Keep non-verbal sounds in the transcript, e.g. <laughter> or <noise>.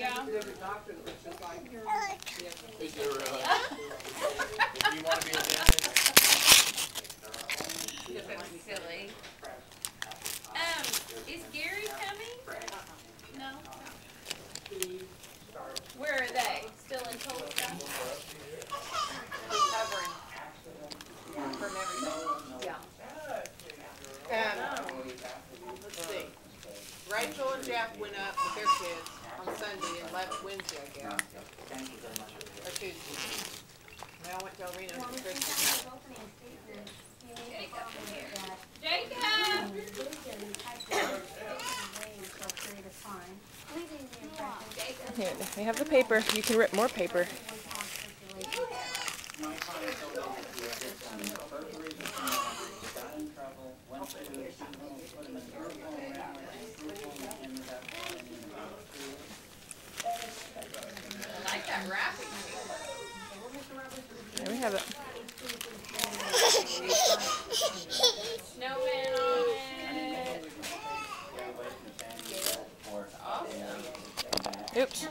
Yeah. There's a doctor that's just like, Is there, uh, <laughs> do you wanna be a dentist? Because it's silly. Rachel and Jeff went up with their kids on Sunday and left Wednesday, I guess. Or Tuesday. They all went to El Reno for Christmas. Jacob! Here, we have the paper. You can rip more paper. There we have it. Snowman on it. Oops.